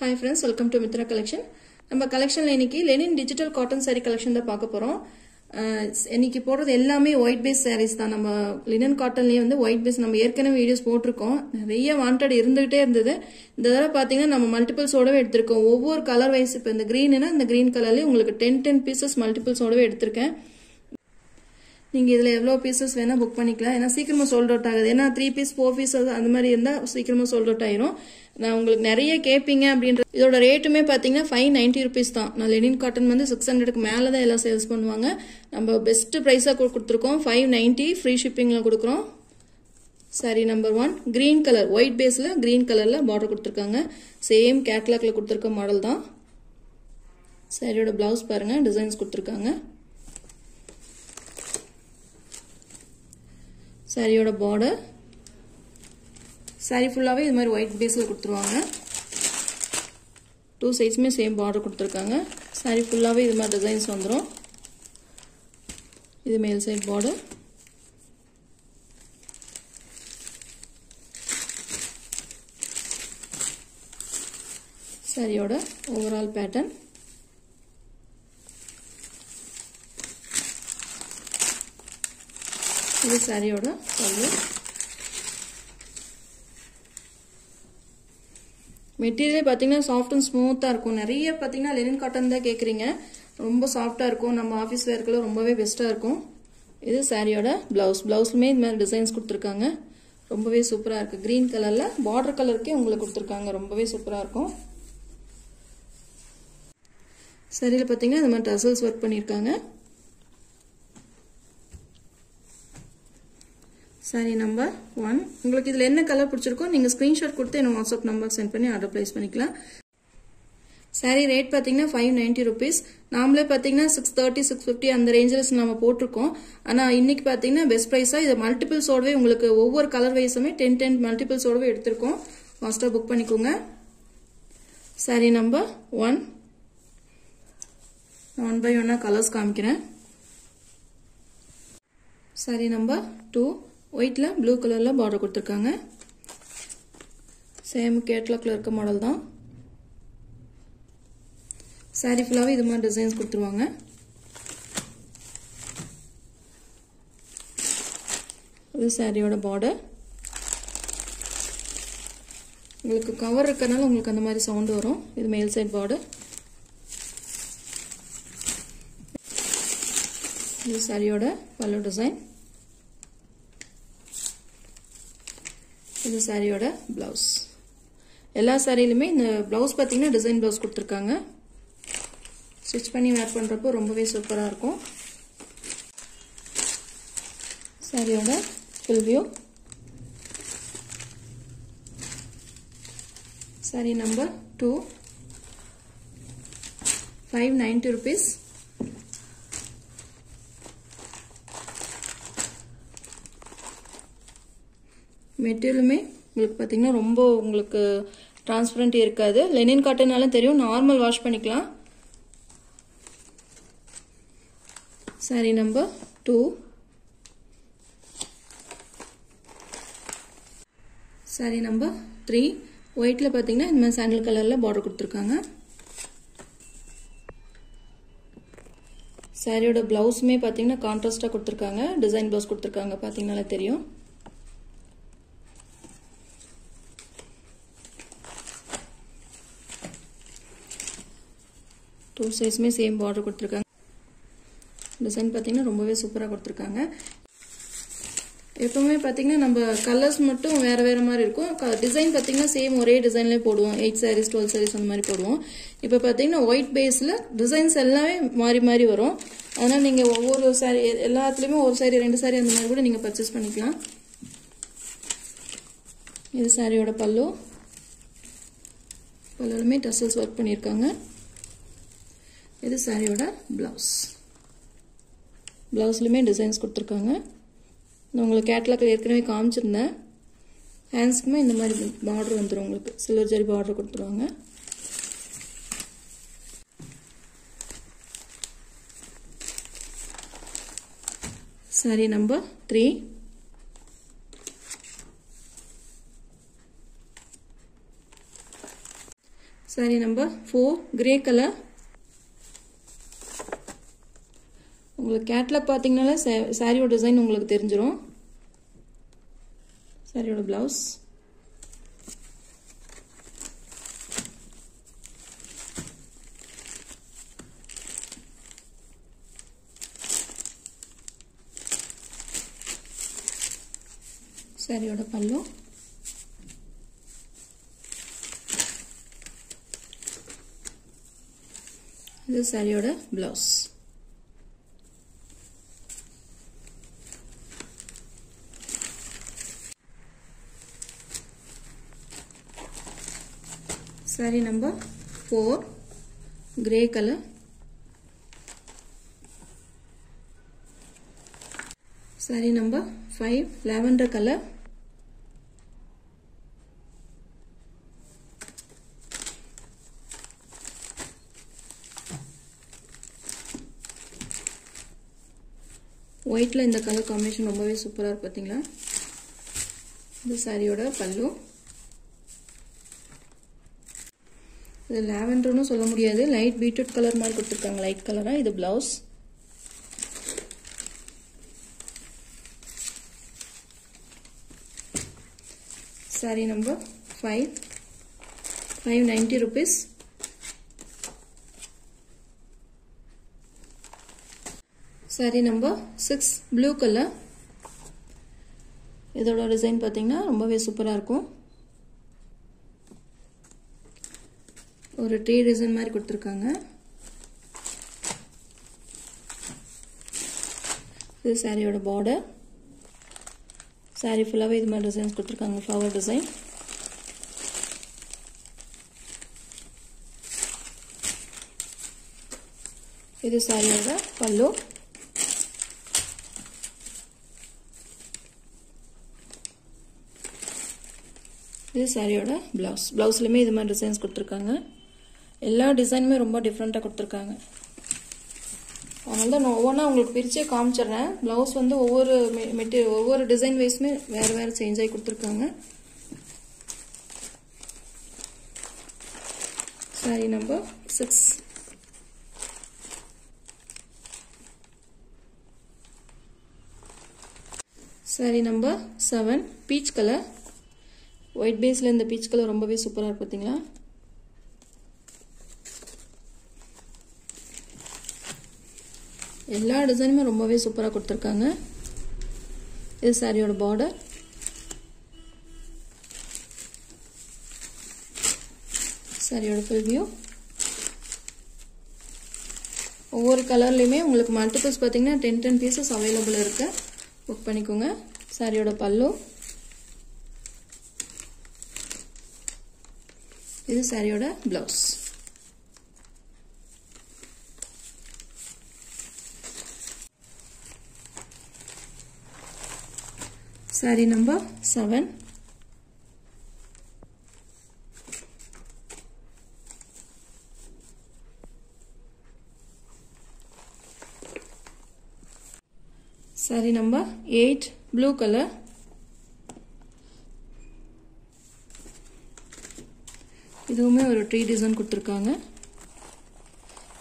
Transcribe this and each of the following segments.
Hi friends welcome to Mitra collection நம்ம கலெக்ஷனில் இன்னைக்கு linen digital cotton sari collection தான் பார்க்க போகிறோம் இன்னைக்கு போடுறது எல்லாமே ஒயிட் பேஸ் சாரீஸ் தான். நம்ம லினன் காட்டன்லேயே வந்து ஒயிட் பேஸ் நம்ம ஏற்கனவே வீடியோஸ் போட்டிருக்கோம். நிறைய வாண்டட் இருந்துகிட்டே இருந்தது. இந்த தடவை பார்த்தீங்கன்னா நம்ம மல்டிபிள்ஸோடவே எடுத்திருக்கோம். ஒவ்வொரு கலர் வைஸ் இப்போ இந்த க்ரீனுனா இந்த க்ரீன் கலர்லேயே உங்களுக்கு டென் டென் பீசஸ் மல்டிபிள்ஸோடவே எடுத்திருக்கேன். நீங்கள் இதில் எவ்வளோ பீசஸ் வேணால் புக் பண்ணிக்கலாம். ஏன்னா சீக்கிரமாக சோல்ட் அவுட் ஆகுது. ஏன்னா த்ரீ பீஸ் ஃபோர் பீஸ் அந்த மாதிரி இருந்தால் சீக்கிரமாக சோல்ட் அவுட் ஆயிரும். நான் உங்களுக்கு நிறைய கேட்பீங்க அப்படின்ற இதோட ரேட்டுமே பார்த்தீங்கன்னா ஃபைவ் நைன்ட்டி ருபீஸ் தான். நான் லெனின் காட்டன் வந்து சிக்ஸ் ஹண்ட்ரடுக்கு மேலே தான் எல்லாம் சேல்ஸ் பண்ணுவாங்க. நம்ம பெஸ்ட் ப்ரைஸாக கொடுத்துருக்கோம். ஃபைவ் நைன்ட்டி ஃப்ரீ ஷிப்பிங்கில் கொடுக்குறோம். Sari number one green colour white பேஸில் க்ரீன் கலரில் பார்டர் கொடுத்துருக்காங்க. சேம் கேட்லாக்ல கொடுத்துருக்க மாடல் தான். சாரியோட ப்ளவுஸ் பாருங்கள் டிசைன்ஸ் கொடுத்துருக்காங்க. சாரியோட பார்டர் சாரி ஃபுல்லாகவே இது மாதிரி ஒயிட் பேஸில் கொடுத்துருவாங்க. டூ சைட்ஸுமே சேம் பார்டர் கொடுத்துருக்காங்க. சாரி ஃபுல்லாகவே இது மாதிரி டிசைன்ஸ் வந்துடும் இது மேல் சைட் பார்டர் சாரியோட ஓவரால் பேட்டர்ன் இது சாரியோட பல்லு மெட்டீரியல் பார்த்தீங்கன்னா சாஃப்ட் அண்ட் ஸ்மூத்தாக இருக்கும். நிறைய பார்த்தீங்கன்னா லெனின் காட்டன் தான் கேட்குறீங்க ரொம்ப சாஃப்டாக இருக்கும். நம்ம ஆஃபீஸ் வேர்க்கெல்லாம் ரொம்பவே பெஸ்ட்டாக இருக்கும். இது சாரியோட ப்ளவுஸ் ப்ளவுஸ்லுமே இது மாதிரி டிசைன்ஸ் கொடுத்துருக்காங்க. ரொம்பவே சூப்பராக இருக்குது க்ரீன் கலரில் பார்டர் கலருக்கே உங்களுக்கு கொடுத்துருக்காங்க. ரொம்பவே சூப்பராக இருக்கும். சரியில் பார்த்தீங்கன்னா இந்த மாதிரி டசல்ஸ் ஒர்க் பண்ணியிருக்காங்க சாரி நம்பர் ஒன் உங்களுக்கு இதில் என்ன கலர் பிடிச்சிருக்கோ நீங்கள் ஸ்க்ரீன்ஷாட் கொடுத்து என்ன வாட்ஸ்அப் நம்பர் சென்ட் பண்ணி ஆர்டர் ப்ளேஸ் பண்ணிக்கலாம். சாரி ரேட் பார்த்தீங்கன்னா ஃபைவ் நைன்ட்டி ருபீஸ் நாமளே பார்த்தீங்கன்னா சிக்ஸ் தேர்ட்டி சிக்ஸ் ஃபிஃப்டி அந்த ரேஞ்சஸ் நம்ம போட்டிருக்கோம். ஆனால் இன்னைக்கு பார்த்தீங்கன்னா பெஸ்ட் ப்ரைஸாக இது மல்டிபிள்ஸோடவே உங்களுக்கு ஒவ்வொரு கலர் வைஸுமே டென் டென் மல்டிபிள்ஸோடவே எடுத்திருக்கோம். ஃபாஸ்ட்டாக புக் பண்ணிக்கோங்க. Sari number one one by ஒன்னாக கலர்ஸ் காமிக்கிறேன். சாரி நம்பர் டூ ஒயிட்டில் ப்ளூ கலரில் பார்டர் கொடுத்துருக்காங்க. சேம் கேட்லாக்ல இருக்க மாடல் தான். சாரி ஃபுல்லாகவே இது மாதிரி டிசைன்ஸ் கொடுத்துருவாங்க. இது சாரியோட பார்டர் உங்களுக்கு கவர் இருக்கிறனால உங்களுக்கு அந்த மாதிரி சவுண்டு வரும். இது மேல் சைட் பார்டர் இது சாரியோட பல்லு டிசைன் இது சாரியோட பிளவுஸ் எல்லா சாரியிலுமே இந்த பிளவுஸ் பார்த்தீங்கன்னா டிசைன் பிளவுஸ் கொடுத்துருக்காங்க. ஸ்டிச் பண்ணி வேர் பண்ணுறப்போ ரொம்பவே சூப்பராக இருக்கும். சாரியோட full view sari number two five ninety rupees மெட்டீரியலுமே உங்களுக்கு பார்த்தீங்கன்னா ரொம்ப உங்களுக்கு டிரான்ஸ்பரண்ட் இருக்காது. லெனின் காட்டனாலும் தெரியும். நார்மல் வாஷ் பண்ணிக்கலாம். Sari number two sari number three ஒயிட்டில் பார்த்தீங்கன்னா இந்த மாதிரி சாண்டல் கலரில் பார்டர் கொடுத்துருக்காங்க. சாரியோட ப்ளவுஸுமே பார்த்தீங்கன்னா கான்ட்ராஸ்டாக கொடுத்துருக்காங்க. டிசைன் ப்ளவுஸ் கொடுத்துருக்காங்க. பார்த்தீங்கனாலே தெரியும். டூ சைஸுமே சேம் பார்டர் கொடுத்துருக்காங்க. டிசைன் பார்த்தீங்கன்னா ரொம்பவே சூப்பராக கொடுத்துருக்காங்க. எப்பவுமே பார்த்தீங்கன்னா நம்ம கலர்ஸ் மட்டும் வேறு வேறு மாதிரி இருக்கும். டிசைன் பார்த்தீங்கன்னா சேம் ஒரே டிசைன்லேயே போடுவோம். எயிட் சாரீஸ் டுவெல் சாரீஸ் அந்த மாதிரி போடுவோம். இப்போ பார்த்தீங்கன்னா ஒயிட் பேஸில் டிசைன்ஸ் எல்லாமே மாறி மாறி வரும். அதனால் நீங்கள் ஒவ்வொரு சாரீ எல்லாத்துலேயுமே ஒரு சாரீ ரெண்டு சாரீ அந்த மாதிரி கூட நீங்கள் பர்ச்சேஸ் பண்ணிக்கலாம். இது சாரியோட பல்லு. பல்லுமே டசல்ஸ் ஒர்க் பண்ணியிருக்காங்க. இது சாரியோட ப்ளவுஸ் ப்ளவுஸ்லையுமே டிசைன்ஸ் கொடுத்துருக்காங்க. நான் உங்களுக்கு கேட்லாக்கில் ஏற்கனவே காமிச்சிருந்தேன். ஹேண்ட்ஸ்க்குமே இந்த மாதிரி பார்டர் வந்துடும் உங்களுக்கு. சில்வர் ஜரி பார்டர் கொடுத்துருவாங்க. Sari number three sari number four grey colour உங்களுக்கு கேட்லாக் பார்த்தீங்கனாலே சாரியோட டிசைன் உங்களுக்கு தெரிஞ்சிடும் சாரியோட ப்ளவுஸ் சாரியோட பல்லு. இது சாரியோட blouse sari number four grey colour sari number five lavender colour ஒயிட்டில் இந்த கலர் காம்பினேஷன் ரொம்பவே சூப்பராக இருக்கு பார்த்தீங்களா இந்த சாரியோட பல்லு. இது லாவெண்டர்னு சொல்ல முடியாது. லைட் பீட்ரூட் கலர் மாதிரி கொடுத்துருக்காங்க. லைட் கலராக இது blouse sari number five five ninety rupees sari number six blue colour இதோட டிசைன் பார்த்தீங்கன்னா ரொம்பவே சூப்பராக இருக்கும். ஒரு ட்ரீ டிசைன் மாதிரி கொடுத்துருக்காங்க. இது சாரியோட பார்டர் சாரி ஃபுல்லாகவே இது மாதிரி டிசைன்ஸ் கொடுத்துருக்காங்க ஃப்ளவர் டிசைன் இது சாரியோட பல்லு. இது சாரியோட ப்ளவுஸ் ப்ளவுஸ்லையுமே இது மாதிரி டிசைன்ஸ் கொடுத்துருக்காங்க. எல்லா டிசைனுமே ரொம்ப டிஃப்ரெண்ட்டாக கொடுத்துருக்காங்க. அதனால தான் நான் ஒவ்வொன்றா உங்களுக்கு பிரிச்சே காமிச்சிடுறேன். ப்ளவுஸ் வந்து ஒவ்வொரு மெட்டீரியல் ஒவ்வொரு டிசைன் வைஸுமே வேறு வேறு சேஞ்ச் ஆகி கொடுத்துருக்காங்க. Sari number six sari number seven peach colour white பேஸில் இந்த பீச் கலர் ரொம்பவே சூப்பராக இருக்கு பார்த்தீங்களா எல்லா டிசைனுமே ரொம்பவே சூப்பராக கொடுத்துருக்காங்க. இது சாரியோட பார்டர் சாரியோட ஃபுல் வியூ ஒவ்வொரு கலர்லையுமே உங்களுக்கு மல்டிபிள்ஸ் பார்த்தீங்கன்னா டென் டென் பீசஸ் அவைலபிள் இருக்கு. புக் பண்ணிக்கோங்க. சாரியோட பல்லு. இது சாரியோட blouse sari number seven sari number eight blue colour இதுவுமே ஒரு ட்ரீ டிசைன் கொடுத்துருக்காங்க.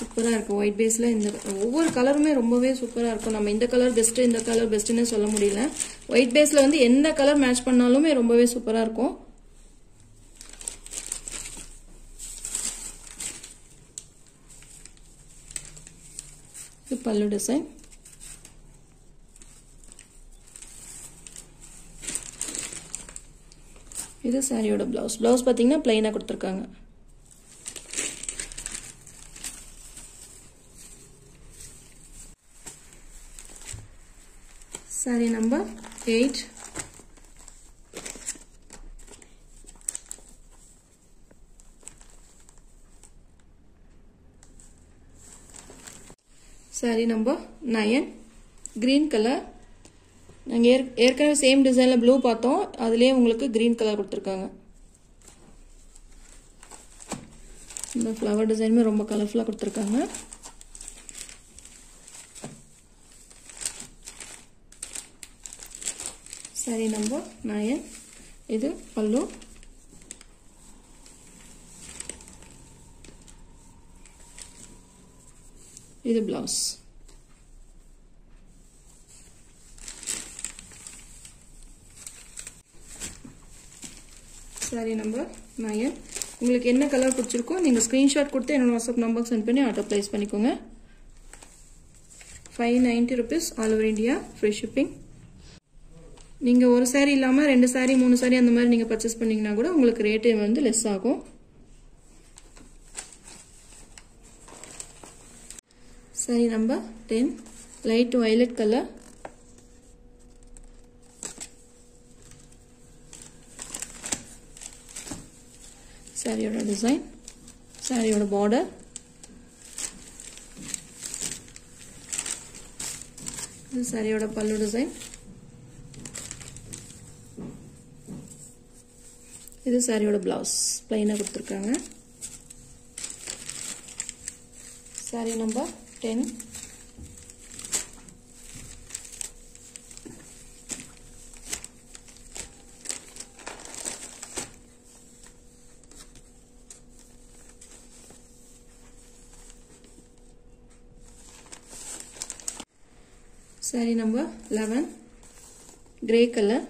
சூப்பராக இருக்கும். ஒயிட் பேஸில் இந்த ஒவ்வொரு கலருமே ரொம்பவே சூப்பராக இருக்கும். நம்ம இந்த கலர் பெஸ்ட்டு இந்த கலர் பெஸ்ட்டுன்னு சொல்ல முடியல. ஒயிட் பேஸில் வந்து எந்த கலர் மேட்ச் பண்ணாலுமே ரொம்பவே சூப்பராக இருக்கும். இது பல்லு டிசைன் இது சாரியோட பிளவுஸ் பிளவுஸ் பார்த்தீங்கன்னா பிளைனாக கொடுத்துருக்காங்க. Sari number eight sari number nine green colour நாங்கள் ஏற் ஏற்கனவே சேம் டிசைனில் ப்ளூ பார்த்தோம். அதுலேயே உங்களுக்கு க்ரீன் கலர் கொடுத்துருக்காங்க. இந்த ஃப்ளவர் டிசைனுமே ரொம்ப கலர்ஃபுல்லாக கொடுத்துருக்காங்க. ಸ್ಯಾರಿ நம்பர் ನೈನ್ இது ಪಲ್ಲು இது ಬ್ಲೌಸ್ சாரீ நம்பர் நயன் உங்களுக்கு என்ன கலர் பிடிச்சிருக்கோ நீங்கள் ஸ்க்ரீன்ஷாட் கொடுத்து என்னோட வாட்ஸ்அப் நம்பர் சென்ட் பண்ணி ஆட்டோ ப்ளேஸ் பண்ணிக்கோங்க. Five ninety rupees all over India free shipping நீங்கள் ஒரு சாரீ இல்லாமல் ரெண்டு சாரீ மூணு சாரீ அந்த மாதிரி நீங்கள் பர்ச்சேஸ் பண்ணிங்கன்னா கூட உங்களுக்கு ரேட்டு வந்து லெஸ் ஆகும். Sari number ten light violet colour சாரியோட டிசைன் சாரியோட பார்டர் இது சாரியோட பல்லு டிசைன் இது சாரியோட பிளவுஸ் பிளைனாக கொடுத்துருக்காங்க. Sari number ten sari number eleven grey colour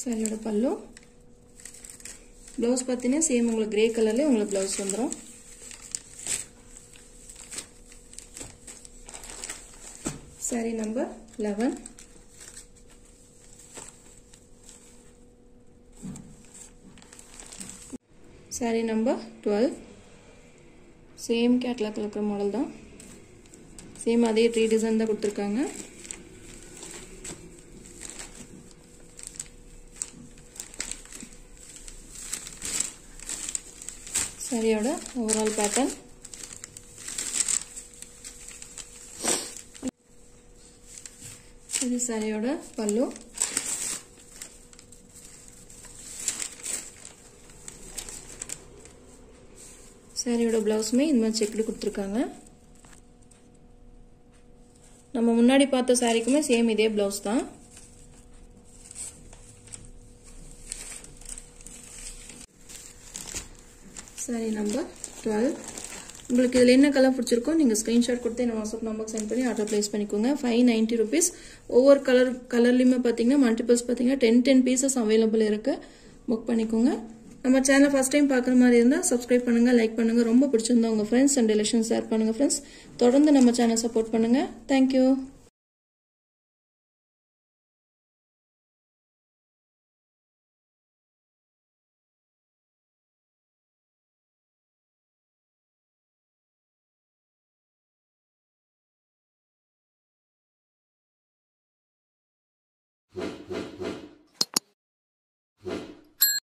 சாரியோட பல்லு. ப்ளவுஸ் பார்த்தீங்கன்னா சேம் உங்களுக்கு கிரே கலர்லேயே உங்களுக்கு ப்ளவுஸ் வந்துடும் sari number eleven sari number twelve same கேட்லாக்கில் இருக்கிற மாடல் தான். சேம் அதே த்ரீ டிசைன் தான் கொடுத்துருக்காங்க. சாரியோட ஓவரால் பேட்டர்ன் இது சாரியோட பல்லு. சாரியோட பிளவுஸுமே இந்த மாதிரி செக்குடு கொடுத்துருக்காங்க. நம்ம முன்னாடி பார்த்த சாரிக்குமே சேம் இதே பிளவுஸ் தான். சாரி நம்பர் டுவெல் உங்களுக்கு இதில் என்ன கலர் பிடிச்சிருக்கோ நீங்கள் ஸ்க்ரீன்ஷாட் கொடுத்து என்ன வாட்ஸ்அப் நம்பர் சென்ட் பண்ணி ஆர்டர் ப்ளேஸ் பண்ணிக்கோங்க. ஃபைவ் நைன்ட்டி ருபீஸ் ஒவ்வொரு கலர் கலர்லையுமே பார்த்தீங்கன்னா மல்டிபிள்ஸ் பார்த்தீங்கன்னா டென் டென் பீசஸ் அவைலபிள் இருக்குது புக் பண்ணிக்கோங்க. நம்ம சேனல் ஃபஸ்ட் டைம் பார்க்குற மாதிரி இருந்தால் சப்ஸ்கிரைப் பண்ணுங்கள் லைக் பண்ணுங்கள் ரொம்ப பிடிச்சிருந்தா உங்கள் ஃப்ரெண்ட்ஸ் அண்ட் ரிலேஷன் ஷேர் பண்ணுங்கள் ஃப்ரெண்ட்ஸ் தொடர்ந்து நம்ம சேனல் சப்போர்ட் பண்ணுங்கள் தேங்க்யூ